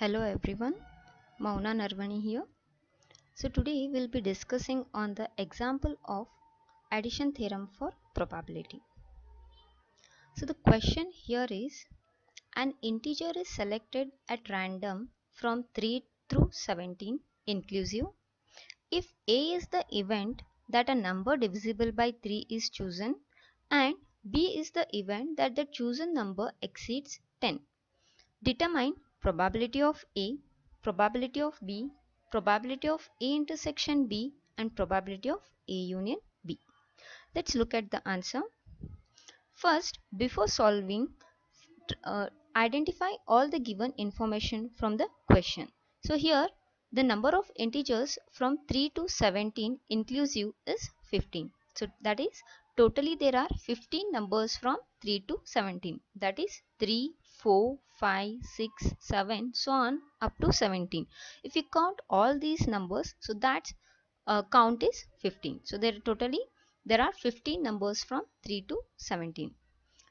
Hello everyone, Mouna Naravani here. So today we'll be discussing on the example of addition theorem for probability. So the question here is an integer is selected at random from 3 through 17 inclusive if a is the event that a number divisible by 3 is chosen and b is the event that the chosen number exceeds 10. Determine probability of A, probability of B, probability of A intersection B and probability of A union B. Let's look at the answer. First, before solving, uh, identify all the given information from the question. So here, the number of integers from 3 to 17 inclusive is 15. So that is totally there are 15 numbers from 3 to 17. That is 3, 4, 5, 6, 7, so on up to 17. If you count all these numbers, so that uh, count is 15. So there totally there are 15 numbers from 3 to 17.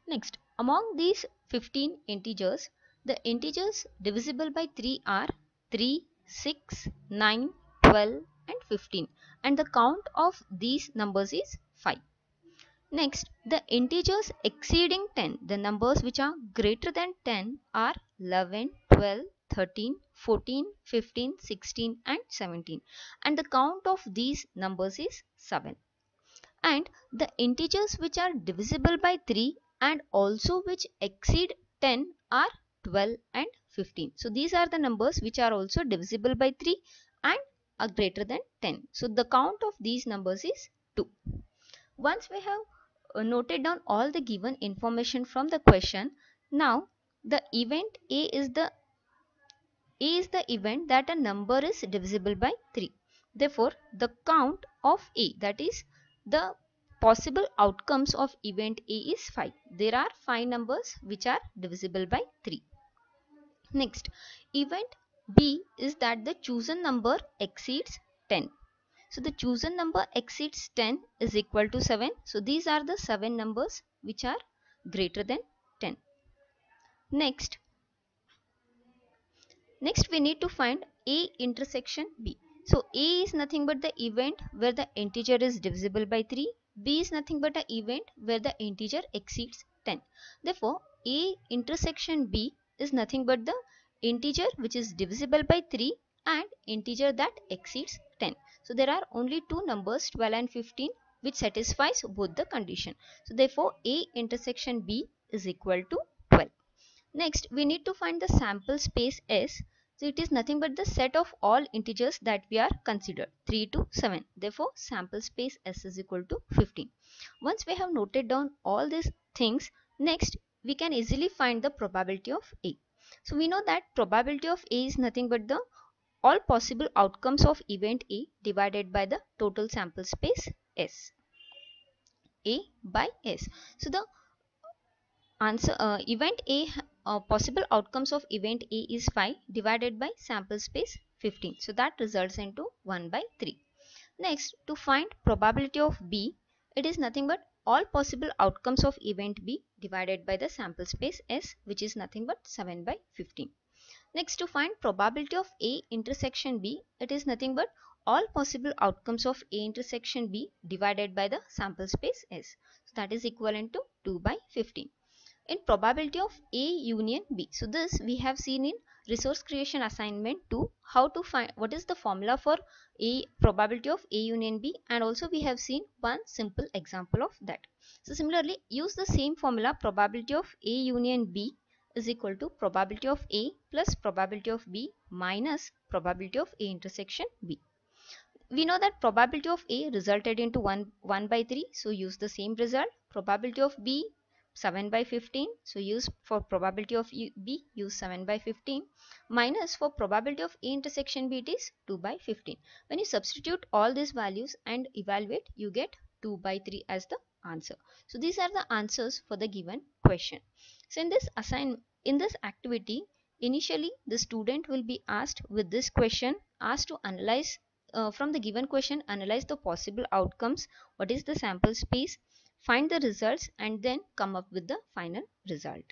Next, among these 15 integers, the integers divisible by 3 are 3, 6, 9, 12 and 15 and the count of these numbers is 5. Next, the integers exceeding 10, the numbers which are greater than 10 are 11, 12, 13, 14, 15, 16 and 17 and the count of these numbers is 7. And the integers which are divisible by 3 and also which exceed 10 are 12 and 15. So these are the numbers which are also divisible by 3 and are greater than 10. So the count of these numbers is 2. Once we have Uh, noted down all the given information from the question. Now the event A is the A is the event that a number is divisible by 3. Therefore, the count of A that is the possible outcomes of event A is 5. There are 5 numbers which are divisible by 3. Next, event B is that the chosen number exceeds 10. So the chosen number exceeds 10 is equal to 7. So these are the 7 numbers which are greater than 10. Next, next we need to find A intersection B. So A is nothing but the event where the integer is divisible by 3. B is nothing but an event where the integer exceeds 10. Therefore, A intersection B is nothing but the integer which is divisible by 3 and integer that exceeds 10. So there are only two numbers 12 and 15 which satisfies both the condition. So therefore A intersection B is equal to 12. Next we need to find the sample space S. So it is nothing but the set of all integers that we are considered 3 to 7. Therefore sample space S is equal to 15. Once we have noted down all these things next we can easily find the probability of A. So we know that probability of A is nothing but the all possible outcomes of event A divided by the total sample space S. A by S. So the answer uh, event A uh, possible outcomes of event A is 5 divided by sample space 15. So that results into 1 by 3. Next to find probability of B it is nothing but all possible outcomes of event B divided by the sample space S which is nothing but 7 by 15. Next to find probability of A intersection B, it is nothing but all possible outcomes of A intersection B divided by the sample space S. So that is equivalent to 2 by 15. In probability of A union B. So this we have seen in resource creation assignment 2 how to find what is the formula for A probability of A union B and also we have seen one simple example of that. So similarly use the same formula probability of A union B is equal to probability of A plus probability of B minus probability of A intersection B. We know that probability of A resulted into 1, 1 by 3. So use the same result. Probability of B 7 by 15. So use for probability of B use 7 by 15 minus for probability of A intersection B it is 2 by 15. When you substitute all these values and evaluate you get 2 by 3 as the answer. So these are the answers for the given question. So in this assign in this activity initially the student will be asked with this question asked to analyze uh, from the given question analyze the possible outcomes what is the sample space find the results and then come up with the final result.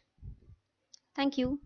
Thank you.